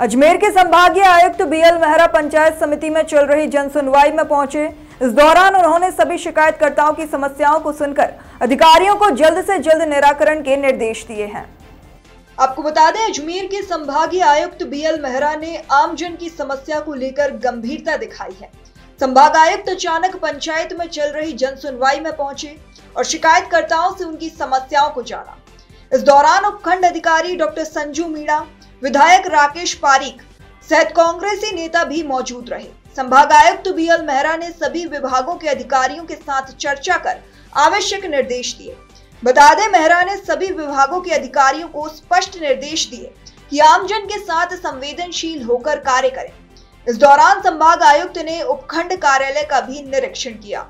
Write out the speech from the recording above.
अजमेर के संभागीय आयुक्त बीएल मेहरा पंचायत समिति में चल रही जन सुनवाई में पहुँचे। इस दौरान उन्होंने सभी शिकायतकर्ताओं की समस्याओं को सुनकर अधिकारियों को जल्द से जल्द निराकरण के निर्देश दिए हैं। आपको बता दें, अजमेर के संभागीय आयुक्त बीएल मेहरा ने आमजन की समस्या को लेकर गंभीरता दिखाई है। संभाग आयुक्त अचानक पंचायत में चल रही जन सुनवाई में पहुँचे और शिकायतकर्ताओं से उनकी समस्याओं को जाना। इस दौरान उपखंड अधिकारी डॉक्टर संजू मीणा विधायक राकेश पारीक सहित कांग्रेसी नेता भी मौजूद रहे। संभाग आयुक्त बीएल मेहरा ने सभी विभागों के अधिकारियों के साथ चर्चा कर आवश्यक निर्देश दिए। बता दें, मेहरा ने सभी विभागों के अधिकारियों को स्पष्ट निर्देश दिए कि आमजन के साथ संवेदनशील होकर कार्य करें। इस दौरान संभाग आयुक्त ने उपखंड कार्यालय का भी निरीक्षण किया।